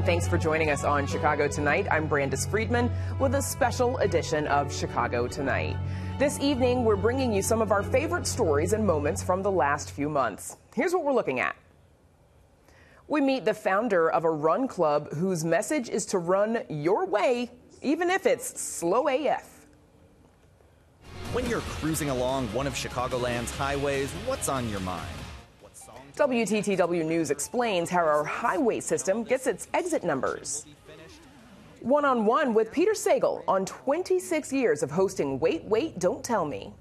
everyone. Thanks for joining us on Chicago Tonight. I'm Brandis Friedman with a special edition of Chicago Tonight. This evening, we're bringing you some of our favorite stories and moments from the last few months. Here's what we're looking at. We meet the founder of a run club whose message is to run your way, even if it's slow AF. When you're cruising along one of Chicagoland's highways, what's on your mind? WTTW News explains how our highway system gets its exit numbers. One on one with Peter Sagal on 26 years of hosting Wait, Wait, Don't Tell Me.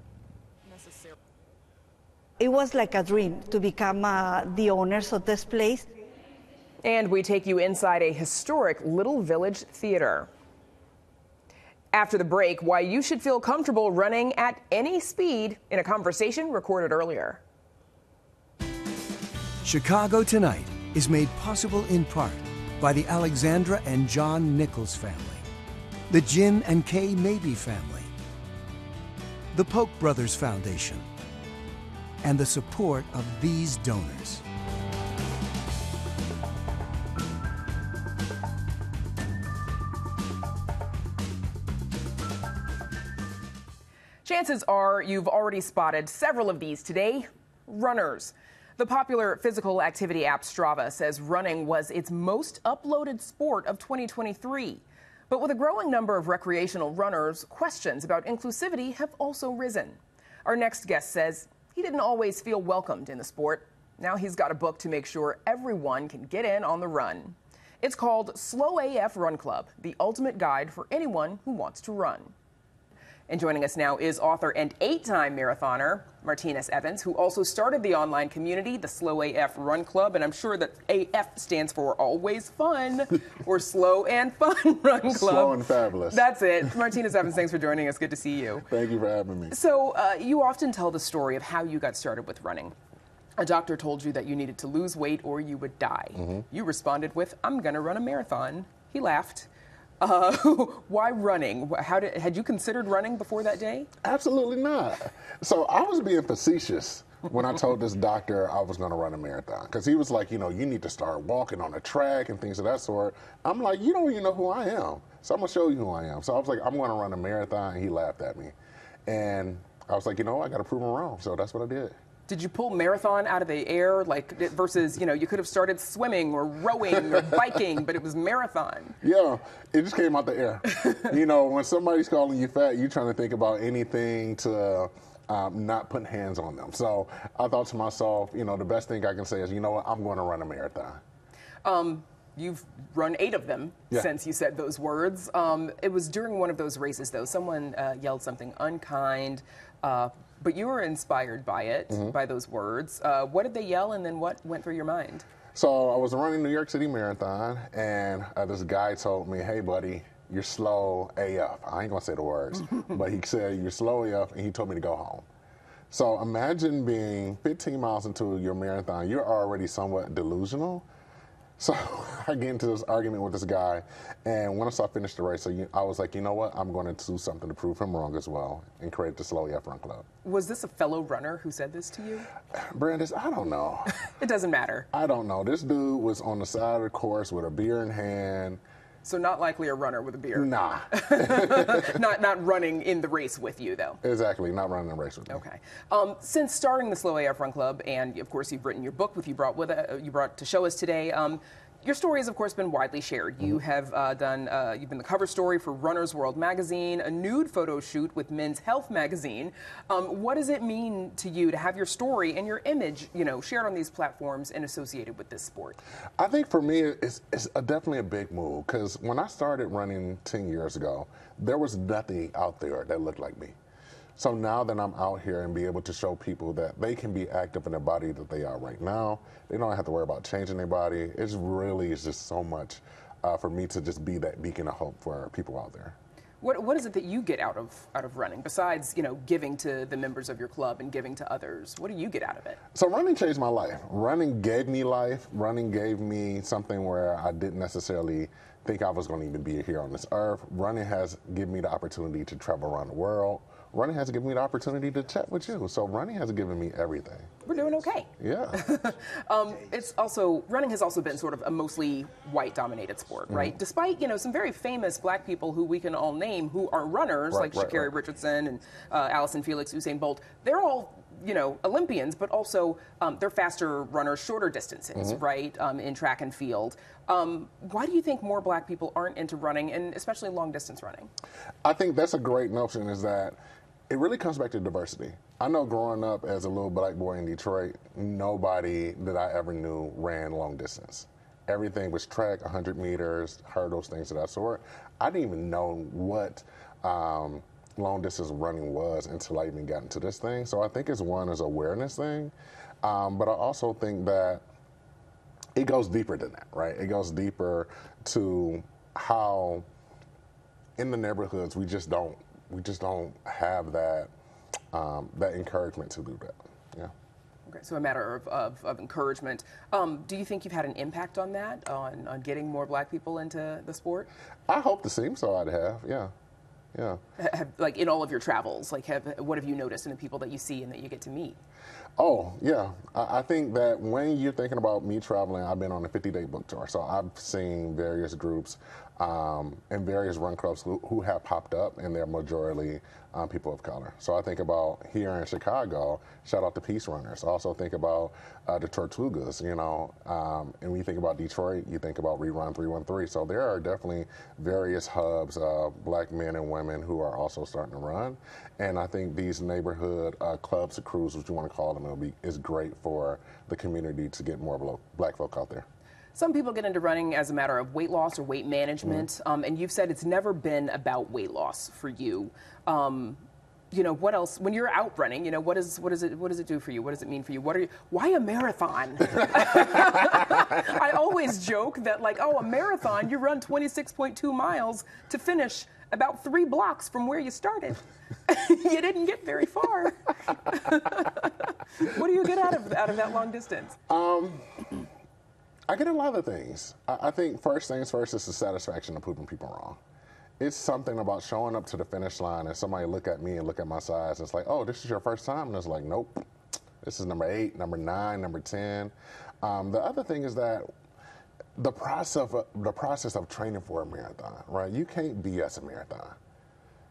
It was like a dream to become uh, the owners of this place. And we take you inside a historic Little Village theater. After the break, why you should feel comfortable running at any speed in a conversation recorded earlier. Chicago Tonight is made possible in part by the Alexandra and John Nichols family, the Jim and Kay Mabey family, the Polk Brothers Foundation, and the support of these donors. Chances are you've already spotted several of these today runners. The popular physical activity app Strava says running was its most uploaded sport of 2023. But with a growing number of recreational runners, questions about inclusivity have also risen. Our next guest says he didn't always feel welcomed in the sport. Now he's got a book to make sure everyone can get in on the run. It's called Slow AF Run Club, the ultimate guide for anyone who wants to run. And joining us now is author and eight time marathoner, Martinez Evans, who also started the online community, the Slow AF Run Club. And I'm sure that AF stands for Always Fun or Slow and Fun Run Club. Slow and fabulous. That's it. Martinez Evans, thanks for joining us. Good to see you. Thank you for having me. So, uh, you often tell the story of how you got started with running. A doctor told you that you needed to lose weight or you would die. Mm-hmm. You responded with, I'm going to run a marathon. He laughed. Uh, why running? How did, had you considered running before that day? Absolutely not. So I was being facetious when I told this doctor I was going to run a marathon because he was like, you know, you need to start walking on a track and things of that sort. I'm like, you don't even know who I am, so I'm gonna show you who I am. So I was like, I'm going to run a marathon. And he laughed at me, and I was like, you know, I got to prove him wrong. So that's what I did. Did you pull marathon out of the air, like versus you know you could have started swimming or rowing or biking, but it was marathon? Yeah, it just came out the air. you know, when somebody's calling you fat, you're trying to think about anything to. Um, not putting hands on them. So I thought to myself, you know, the best thing I can say is, you know what, I'm going to run a marathon. Um, you've run eight of them yeah. since you said those words. Um, it was during one of those races, though, someone uh, yelled something unkind. Uh, but you were inspired by it, mm-hmm. by those words. Uh, what did they yell, and then what went through your mind? So I was running New York City Marathon, and uh, this guy told me, "Hey, buddy, you're slow AF." I ain't gonna say the words, but he said you're slow AF, and he told me to go home. So imagine being 15 miles into your marathon. You're already somewhat delusional so I get into this argument with this guy, and once I finished the race, I was like, you know what? I'm going to do something to prove him wrong as well, and create the Slow AF Run Club. Was this a fellow runner who said this to you? Brandis, I don't know. it doesn't matter. I don't know. This dude was on the side of the course with a beer in hand. So not likely a runner with a beer. Nah. not not running in the race with you though. Exactly, not running in the race with me. Okay. Um, since starting the Slow AF Run Club, and of course you've written your book, with you brought with uh, you brought to show us today. Um, your story has, of course, been widely shared. You mm-hmm. have uh, done, uh, you've been the cover story for Runner's World magazine, a nude photo shoot with Men's Health magazine. Um, what does it mean to you to have your story and your image, you know, shared on these platforms and associated with this sport? I think for me, it's, it's a, definitely a big move because when I started running 10 years ago, there was nothing out there that looked like me. So now that I'm out here and be able to show people that they can be active in the body that they are right now, they don't have to worry about changing their body. It's really is just so much uh, for me to just be that beacon of hope for people out there. What, what is it that you get out of out of running besides you know giving to the members of your club and giving to others? What do you get out of it? So running changed my life. Running gave me life. Running gave me something where I didn't necessarily think I was going to even be here on this earth. Running has given me the opportunity to travel around the world. Running has given me the opportunity to chat with you. So running has given me everything. We're doing okay. Yeah. um, it's also running has also been sort of a mostly white-dominated sport, Mm-hmm. right? Despite you know some very famous black people who we can all name who are runners, Right, like right, Sha'Carri right. Richardson and uh, Allyson Felix, Usain Bolt. They're all you know Olympians, but also um, they're faster runners, shorter distances, Mm-hmm. right? Um, in track and field. Um, why do you think more black people aren't into running, and especially long distance running? I think that's a great notion is that it really comes back to diversity. I know growing up as a little black boy in Detroit, nobody that I ever knew ran long distance. Everything was track, 100 meters, hurdles, things of that sort. I didn't even know what um, long distance running was until I even got into this thing. So I think it's one is awareness thing, um, but I also think that it goes deeper than that, right? It goes deeper to how in the neighborhoods we just don't we just don't have that um, that encouragement to do that. Yeah. Okay, so a matter of, of, of encouragement. Um, do you think you've had an impact on that, on, on getting more black people into the sport? I hope the seems so I'd have. Yeah. Yeah. Have, like in all of your travels, like have, what have you noticed in the people that you see and that you get to meet? Oh, yeah. I, I think that when you're thinking about me traveling, I've been on a 50 day book tour. So I've seen various groups um, and various run clubs who, who have popped up, and they're majority um, people of color. So I think about here in Chicago, shout out to Peace Runners. Also think about uh, the Tortugas, you know. Um, and when you think about Detroit, you think about Rerun 313. So there are definitely various hubs of black men and women who are also starting to run. And I think these neighborhood uh, clubs or crews, what you want to call them, be, is great for the community to get more black folk out there. Some people get into running as a matter of weight loss or weight management, Mm-hmm. um, and you've said it's never been about weight loss for you. Um, you know what else? When you're out running, you know what is what does it what does it do for you? What does it mean for you? What are you? Why a marathon? I always joke that like, oh, a marathon, you run 26.2 miles to finish about three blocks from where you started. you didn't get very far. what do you get out of out of that long distance? I get a lot of things. I, I think first things first is the satisfaction of proving people wrong. It's something about showing up to the finish line and somebody look at me and look at my size. And it's like, oh, this is your first time, and it's like, nope. This is number eight, number nine, number ten. Um, the other thing is that the process of the process of training for a marathon, right? You can't BS a marathon.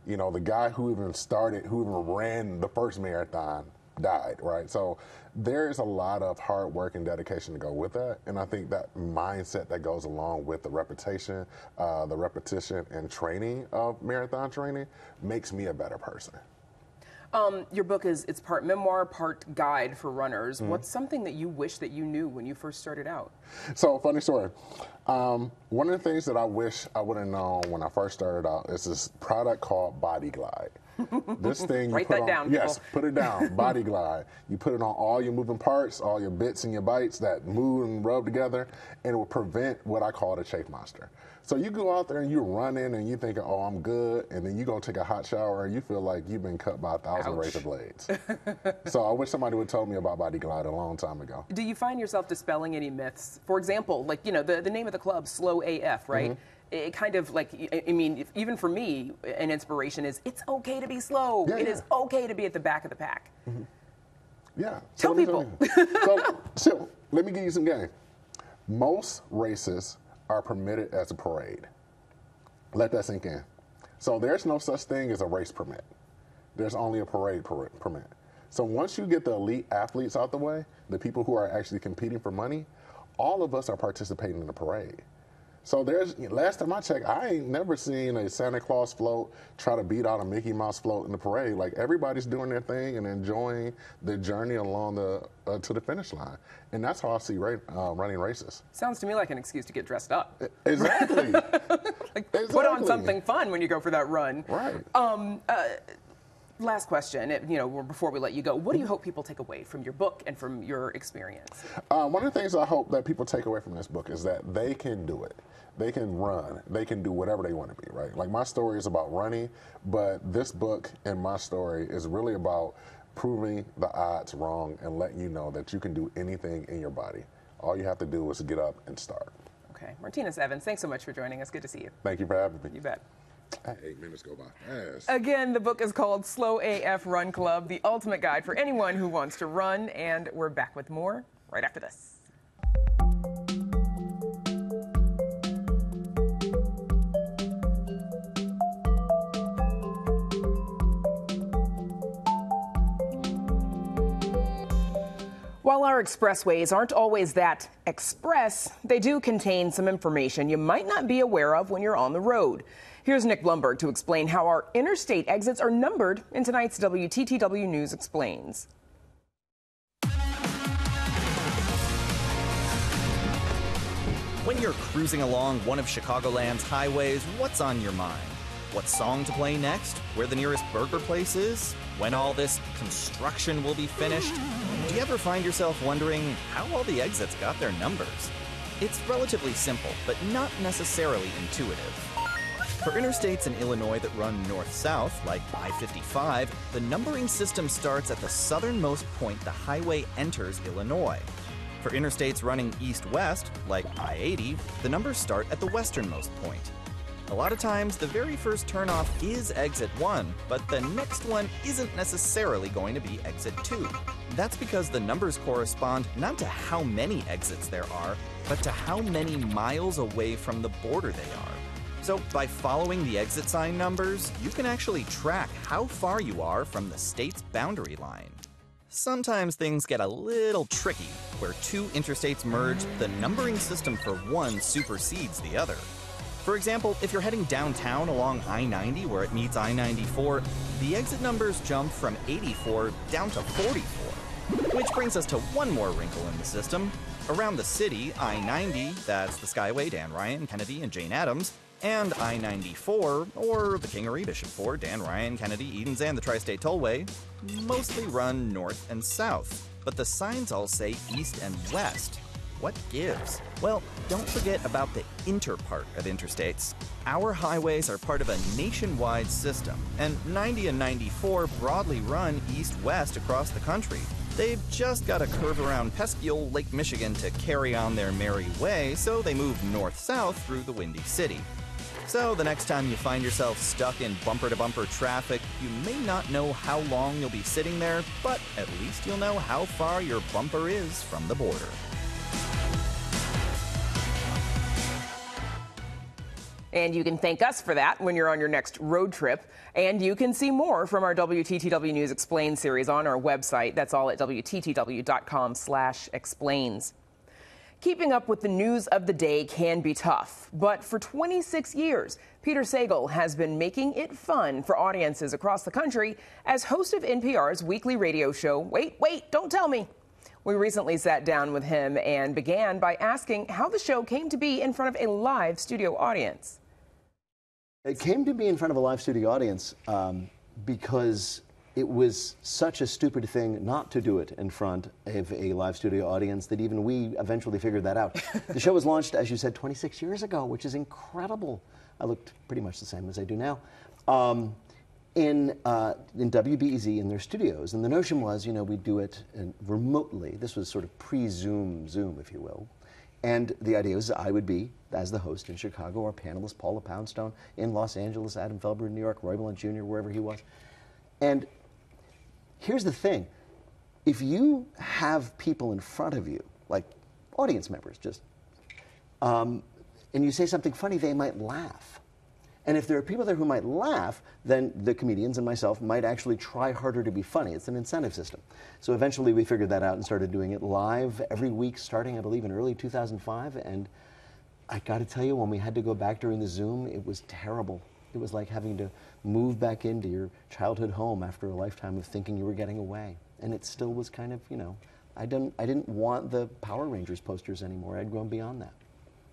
You know, the guy who even started, who even ran the first marathon, died, right? So there is a lot of hard work and dedication to go with that, and I think that mindset that goes along with the repetition, uh, the repetition and training of marathon training makes me a better person. Um, your book is it's part memoir, part guide for runners. What's something that you wish that you knew when you first started out? So, funny story. Um, one of the things that I wish I would have known when I first started out is this product called Body Glide. This thing, you Write put that on, down, Yes, people. put it down. Body Glide. You put it on all your moving parts, all your bits and your bites that move and rub together, and it will prevent what I call the chafe monster. So you go out there and you're running and you thinking, oh, I'm good, and then you go take a hot shower and you feel like you've been cut by a thousand Ouch. razor blades. so I wish somebody would told me about Body Glide a long time ago. Do you find yourself dispelling any myths? For example, like you know the, the name of the club, Slow AF, right? Mm-hmm. It kind of like I- mean, if, even for me, an inspiration is it's okay to be slow. Yeah, It is yeah. okay to be at the back of the pack. Mm-hmm. Yeah. Tell me people. so, so let me give you some game. Most races are permitted as a parade. Let that sink in. So there's no such thing as a race permit. There's only a parade per- permit. So once you get the elite athletes out the way, the people who are actually competing for money, all of us are participating in the parade. So there's last time I checked, I ain't never seen a Santa Claus float try to beat out a Mickey Mouse float in the parade. Like everybody's doing their thing and enjoying the journey along the uh, to the finish line, and that's how I see ra- uh, running races. Sounds to me like an excuse to get dressed up. Exactly. Like put on something fun when you go for that run. right. Um. Last question, you know, before we let you go, what do you hope people take away from your book and from your experience? Uh, one of the things I hope that people take away from this book is that they can do it. They can run. They can do whatever they want to be, right? Like my story is about running, but this book and my story is really about proving the odds wrong and letting you know that you can do anything in your body. All you have to do is get up and start. Okay. Martinez Evans, thanks so much for joining us. Good to see you. Thank you for having me. You bet. Eight minutes go by fast. Again, the book is called Slow AF Run Club, the ultimate guide for anyone who wants to run. And we're back with more right after this. While our expressways aren't always that express, they do contain some information you might not be aware of when you're on the road. Here's Nick Blumberg to explain how our interstate exits are numbered in tonight's WTTW News Explains. When you're cruising along one of Chicagoland's highways, what's on your mind? What song to play next? Where the nearest burger place is? When all this construction will be finished? Do you ever find yourself wondering how all the exits got their numbers? It's relatively simple, but not necessarily intuitive. For interstates in Illinois that run north south, like I 55, the numbering system starts at the southernmost point the highway enters Illinois. For interstates running east west, like I 80, the numbers start at the westernmost point. A lot of times, the very first turnoff is exit 1, but the next one isn't necessarily going to be exit 2. That's because the numbers correspond not to how many exits there are, but to how many miles away from the border they are. So, by following the exit sign numbers, you can actually track how far you are from the state's boundary line. Sometimes things get a little tricky. Where two interstates merge, the numbering system for one supersedes the other. For example, if you're heading downtown along I 90 where it meets I 94, the exit numbers jump from 84 down to 44. Which brings us to one more wrinkle in the system. Around the city, I 90, that's the Skyway, Dan Ryan, Kennedy, and Jane Addams, and I 94, or the Kingery, Bishop Ford, Dan Ryan, Kennedy, Edens, and the Tri State Tollway, mostly run north and south. But the signs all say east and west. What gives? Well, don't forget about the inter part of interstates. Our highways are part of a nationwide system, and 90 and 94 broadly run east west across the country. They've just got to curve around pesky old Lake Michigan to carry on their merry way, so they move north south through the Windy City. So, the next time you find yourself stuck in bumper to bumper traffic, you may not know how long you'll be sitting there, but at least you'll know how far your bumper is from the border. And you can thank us for that when you're on your next road trip. And you can see more from our WTTW News Explain series on our website. That's all at WTTW.com slash explains. Keeping up with the news of the day can be tough, but for 26 years, Peter Sagal has been making it fun for audiences across the country as host of NPR's weekly radio show, Wait, Wait, Don't Tell Me. We recently sat down with him and began by asking how the show came to be in front of a live studio audience. It came to be in front of a live studio audience um, because it was such a stupid thing not to do it in front of a live studio audience that even we eventually figured that out. the show was launched, as you said, 26 years ago, which is incredible. I looked pretty much the same as I do now. Um, in, uh, in WBEZ in their studios, and the notion was, you know, we'd do it remotely. This was sort of pre-Zoom, Zoom, if you will. And the idea was I would be, as the host in Chicago, our panelist Paula Poundstone in Los Angeles, Adam Felber in New York, Roy Blount Jr., wherever he was. And here's the thing if you have people in front of you, like audience members, just, um, and you say something funny, they might laugh. And if there are people there who might laugh, then the comedians and myself might actually try harder to be funny. It's an incentive system. So eventually we figured that out and started doing it live every week, starting, I believe, in early 2005. And I got to tell you, when we had to go back during the Zoom, it was terrible. It was like having to move back into your childhood home after a lifetime of thinking you were getting away. And it still was kind of, you know, I didn't, I didn't want the Power Rangers posters anymore. I'd grown beyond that.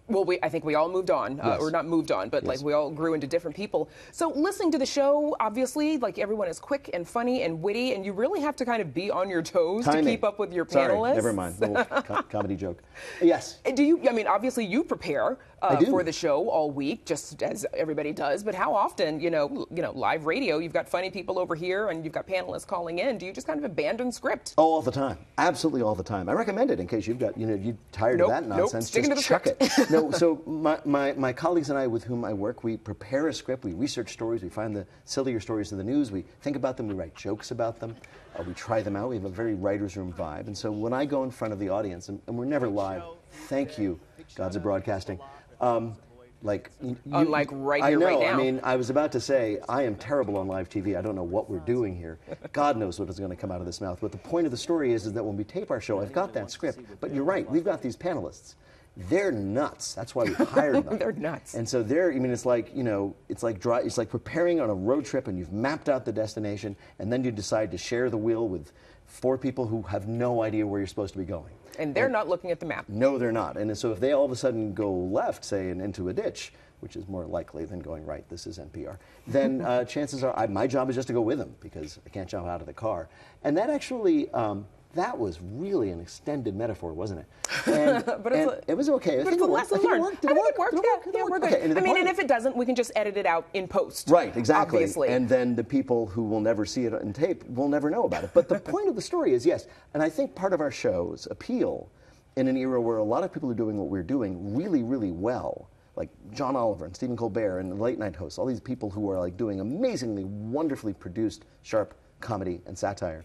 Well, we, I think we all moved on, uh, Yes. or not moved on, but Yes. like we all grew into different people. So listening to the show, obviously, like everyone is quick and funny and witty, and you really have to kind of be on your toes to keep up with your Sorry, panelists. never mind. Little co- comedy joke. Yes. Do you? I mean, obviously, you prepare, uh, for the show all week, just as everybody does. But how often, you know, you know, live radio, you've got funny people over here and you've got panelists calling in. Do you just kind of abandon script? Oh, all the time. Absolutely all the time. I recommend it in case you've got, you know, you're tired Nope, of that nope, nonsense. sticking Just to the chuck it. no, so my, my, my colleagues and I with whom I work, we prepare a script, we research stories, we find the sillier stories in the news, we think about them, we write jokes about them, uh, we try them out. We have a very writer's room vibe. And so when I go in front of the audience, and, and we're never live, thank you, gods of broadcasting. Um, like you, Unlike right I here, know. right now. I mean, I was about to say I am terrible on live TV. I don't know what we're doing here. God knows what is going to come out of this mouth. But the point of the story is, is that when we tape our show, I've got that script. But you're right. We've got these panelists. They're nuts. That's why we hired them. They're nuts. And so they're. I mean, it's like you know, it's like dry, it's like preparing on a road trip, and you've mapped out the destination, and then you decide to share the wheel with four people who have no idea where you're supposed to be going. And they're not looking at the map. No, they're not. And so if they all of a sudden go left, say, and into a ditch, which is more likely than going right, this is NPR, then uh, chances are I, my job is just to go with them because I can't jump out of the car. And that actually, um, that was really an extended metaphor, wasn't it? And, But and a- it was okay. I But think it worked. lesson I think learned. it worked. Did it think work? it worked. Did it Yeah. Did it yeah, we're. Okay, I mean, and if it doesn't, we can just edit it out in post. Right, exactly. Obviously. And then the people who will never see it on tape will never know about it. But the point of the story is yes, and I think part of our show's appeal in an era where a lot of people are doing what we're doing really, really well, like John Oliver and Stephen Colbert and the late night hosts, all these people who are like doing amazingly, wonderfully produced, sharp comedy and satire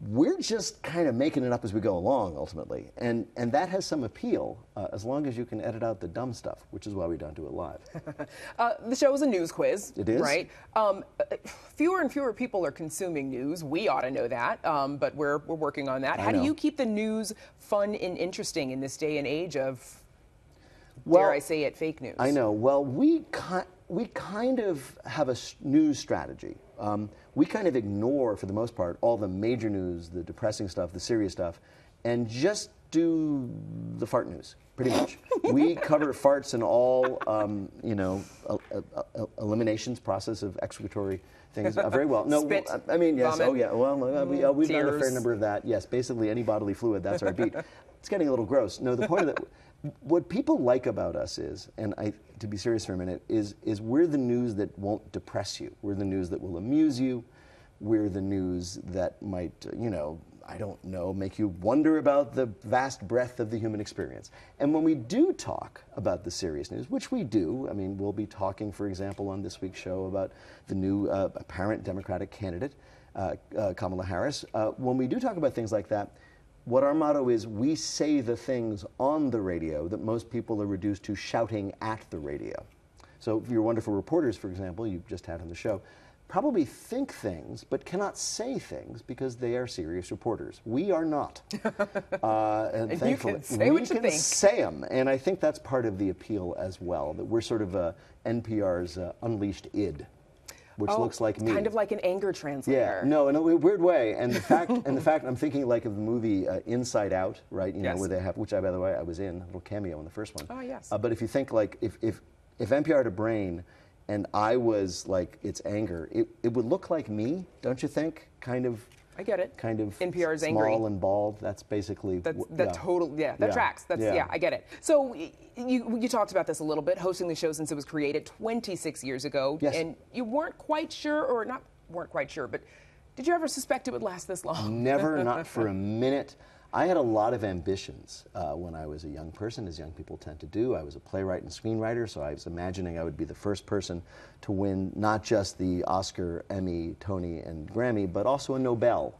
we're just kind of making it up as we go along ultimately and and that has some appeal uh, as long as you can edit out the dumb stuff which is why we don't do it live Uh, the show is a news quiz. It is? Right? Um, fewer and fewer people are consuming news. We ought to know that, um, but we're, we're working on that. I How do you keep the news fun and interesting in this day and age of, Well, dare I say it, fake news? I know. Well, we we kind of have a news strategy. Um, we kind of ignore, for the most part, all the major news, the depressing stuff, the serious stuff, and just do the fart news. Pretty much, we cover farts and all, um, you know, el- el- el- eliminations, process of excretory things uh, very well. No, Spit, I I mean, yes. vomit, Oh, yeah. Well, uh, we, uh, we've done a fair number of that. Yes, basically any bodily fluid. That's our beat. it's getting a little gross. No, the point of that, what people like about us is, and I, to be serious for a minute, is is we're the news that won't depress you. We're the news that will amuse you. We're the news that might, uh, you know, I don't know, make you wonder about the vast breadth of the human experience. And when we do talk about the serious news, which we do, I mean, we'll be talking, for example, on this week's show about the new uh, apparent Democratic candidate, uh, uh, Kamala Harris. Uh, when we do talk about things like that, what our motto is we say the things on the radio that most people are reduced to shouting at the radio. So, your wonderful reporters, for example, you just had on the show, probably think things but cannot say things because they are serious reporters. We are not. Uh, and And you thankfully, can say we what you can think. them. And I think that's part of the appeal as well, that we're sort of uh, NPR's uh, unleashed id, which Oh, looks like me. Kind of like an anger translator. Yeah, no, in a weird way. And the fact, and the fact, I'm thinking like of the movie uh, Inside Out, right? You know, where they have, which I, by the way, I was in a little cameo in the first one. Oh, yes. Uh, but if you think like, if if if NPR had a brain, and I was like its anger, it, it would look like me, don't you think? Kind of. I get it. Kind of NPR's small angry. and bald. That's basically That's that yeah. total yeah that Yeah. tracks. That's yeah. Yeah. I get it. So you you talked about this a little bit, hosting the show since it was created 26 years ago, Yes. and you weren't quite sure, or not weren't quite sure, but did you ever suspect it would last this long? Never, not for a minute. I had a lot of ambitions uh, when I was a young person, as young people tend to do. I was a playwright and screenwriter, so I was imagining I would be the first person to win not just the Oscar, Emmy, Tony, and Grammy, but also a Nobel.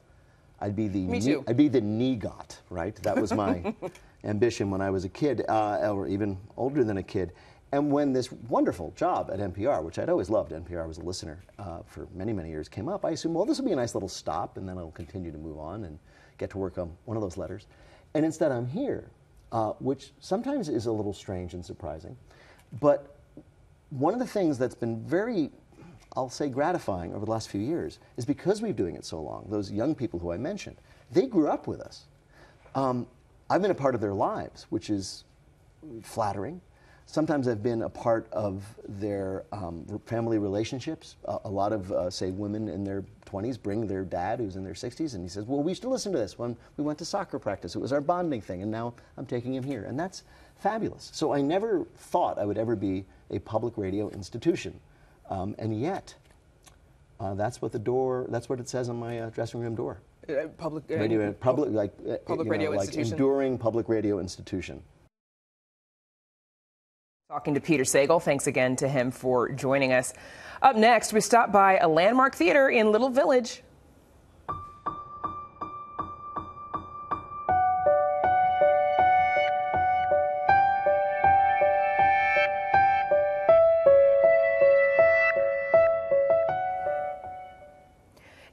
I'd be the Me too. I'd be the NEGOT, right? That was my ambition when I was a kid, uh, or even older than a kid. And when this wonderful job at NPR, which I'd always loved, NPR was a listener uh, for many, many years, came up, I assumed, well, this will be a nice little stop, and then I'll continue to move on and get to work on one of those letters. And instead, I'm here, uh, which sometimes is a little strange and surprising. But one of the things that's been very, I'll say, gratifying over the last few years is because we've been doing it so long, those young people who I mentioned, they grew up with us. Um, I've been a part of their lives, which is flattering. Sometimes I've been a part of their um, family relationships. Uh, a lot of, uh, say, women in their 20s bring their dad who's in their 60s, and he says, "Well, we used to listen to this when we went to soccer practice. It was our bonding thing, and now I'm taking him here." And that's fabulous. So I never thought I would ever be a public radio institution. Um, and yet, uh, that's what the door, that's what it says on my uh, dressing room door. Uh, public, uh, Radio, public, like, Public you know, radio like institution. enduring public radio institution. Talking to Peter Sagal. Thanks again to him for joining us. Up next, we stop by a landmark theater in Little Village.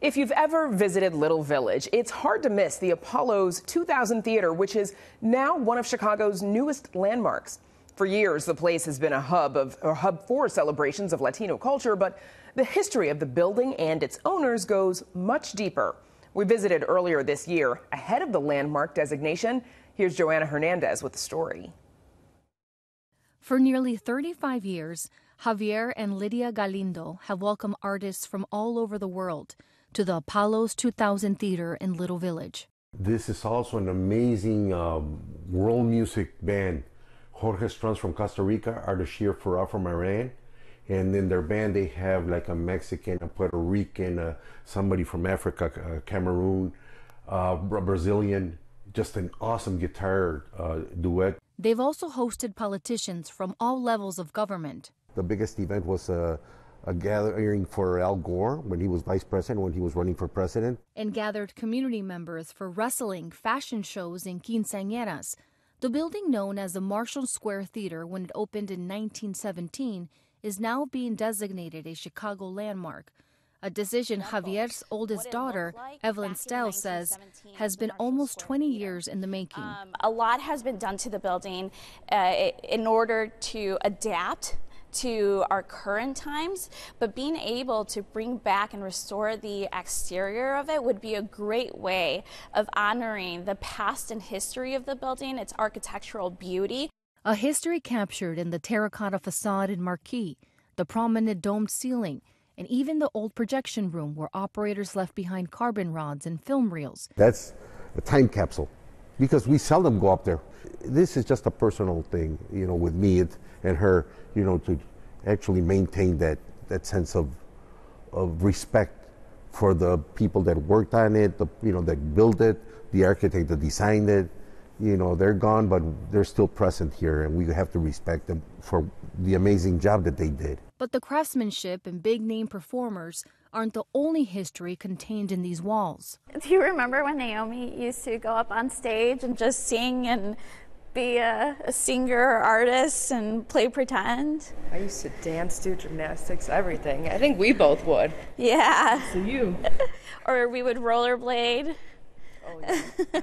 If you've ever visited Little Village, it's hard to miss the Apollo's 2000 Theater, which is now one of Chicago's newest landmarks. For years, the place has been a hub of a hub for celebrations of Latino culture, but the history of the building and its owners goes much deeper. We visited earlier this year ahead of the landmark designation. Here's Joanna Hernandez with the story. For nearly 35 years, Javier and Lydia Galindo have welcomed artists from all over the world to the Apollo's 2000 Theater in Little Village. This is also an amazing um, world music band. Jorge Strunz from Costa Rica, are Ardeshir Farah from Iran. And in their band, they have like a Mexican, a Puerto Rican, uh, somebody from Africa, uh, Cameroon, uh, Brazilian. Just an awesome guitar uh, duet. They've also hosted politicians from all levels of government. The biggest event was a, a gathering for Al Gore when he was vice president, when he was running for president. and gathered community members for wrestling, fashion shows, and quinceañeras. The building known as the Marshall Square Theater when it opened in 1917 is now being designated a Chicago landmark. A decision Javier's oldest daughter, Evelyn Stell, says has been almost 20 years in the making. Um, a lot has been done to the building uh, in order to adapt to our current times, but being able to bring back and restore the exterior of it would be a great way of honoring the past and history of the building, its architectural beauty. A history captured in the terracotta facade and marquee, the prominent domed ceiling, and even the old projection room where operators left behind carbon rods and film reels. That's a time capsule because we seldom go up there. This is just a personal thing, you know, with me and- and her, you know, to actually maintain that, that sense of, of respect for the people that worked on it, the, you know, that built it, the architect that designed it. You know, they're gone, but they're still present here, and we have to respect them for the amazing job that they did. But the craftsmanship and big name performers aren't the only history contained in these walls. Do you remember when Naomi used to go up on stage and just sing and be a, a singer or artist and play pretend? I used to dance, do gymnastics, everything. I think we both would. Yeah. So you. or we would rollerblade. Oh,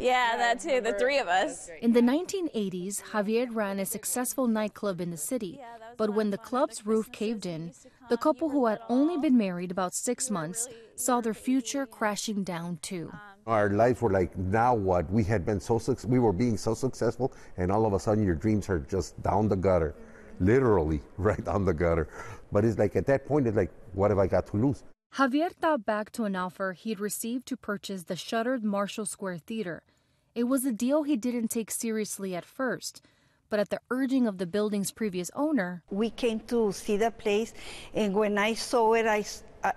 yeah, that too. The three of us. In the 1980s, Javier ran a successful nightclub in the city. But when the club's roof caved in, the couple who had only been married about six months saw their future crashing down too. Our lives were like, now what? We had been so suc- we were being so successful, and all of a sudden your dreams are just down the gutter, literally right down the gutter. But it's like at that point, it's like, what have I got to lose? Javier thought back to an offer he'd received to purchase the shuttered Marshall Square Theater. It was a deal he didn't take seriously at first, but at the urging of the building's previous owner, We came to see the place, and when I saw it, I, uh,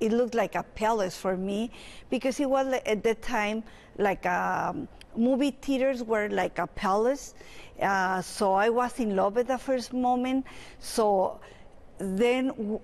it looked like a palace for me because it was at the time like um, movie theaters were like a palace. Uh, so I was in love at the first moment. So then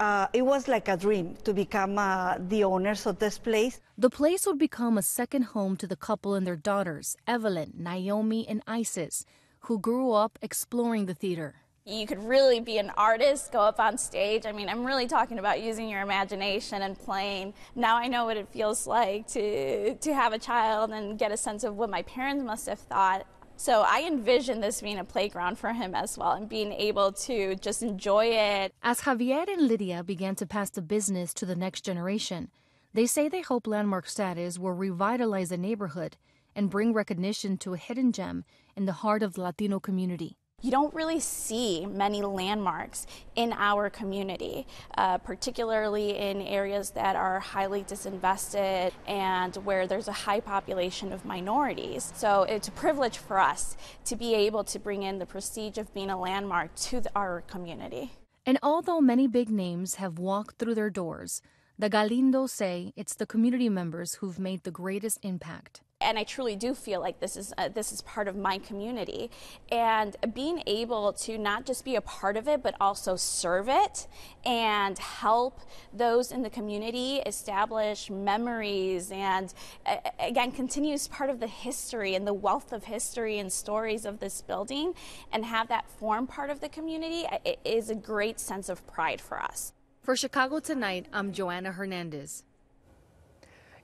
uh, it was like a dream to become uh, the owners of this place. the place would become a second home to the couple and their daughters, Evelyn, Naomi, and Isis, who grew up exploring the theater. You could really be an artist, go up on stage. I mean, I'm really talking about using your imagination and playing. Now I know what it feels like to to have a child and get a sense of what my parents must have thought. So I envision this being a playground for him as well and being able to just enjoy it. As Javier and Lydia began to pass the business to the next generation, they say they hope landmark status will revitalize the neighborhood and bring recognition to a hidden gem in the heart of the Latino community. you don't really see many landmarks in our community, uh, particularly in areas that are highly disinvested and where there's a high population of minorities. So it's a privilege for us to be able to bring in the prestige of being a landmark to the, our community. And although many big names have walked through their doors, the Galindo say it's the community members who've made the greatest impact and I truly do feel like this is uh, this is part of my community, and being able to not just be a part of it, but also serve it and help those in the community establish memories, and uh, again continues part of the history and the wealth of history and stories of this building, and have that form part of the community it is a great sense of pride for us. For Chicago Tonight, I'm Joanna Hernandez.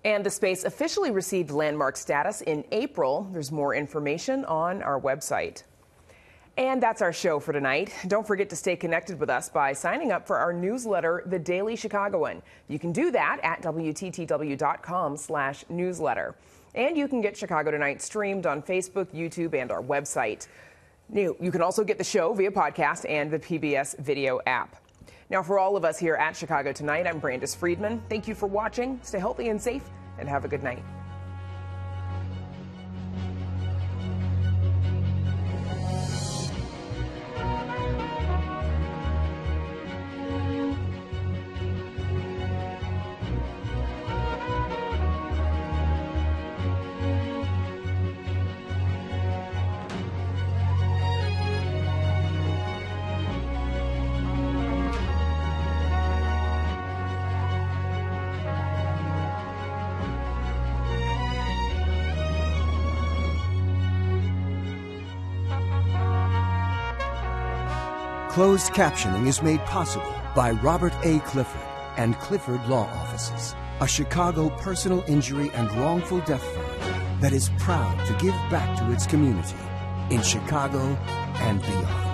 And the space officially received landmark status in April. There's more information on our website. And that's our show for tonight. Don't forget to stay connected with us by signing up for our newsletter, The Daily Chicagoan. You can do that at WTTW.com/newsletter. And you can get Chicago Tonight streamed on Facebook, YouTube, and our website. You can also get the show via podcast and the PBS video app. Now, for all of us here at Chicago Tonight, I'm Brandis Friedman. Thank you for watching. Stay healthy and safe, and have a good night. Closed captioning is made possible by Robert A. Clifford and Clifford Law Offices, a Chicago personal injury and wrongful death firm that is proud to give back to its community in Chicago and beyond.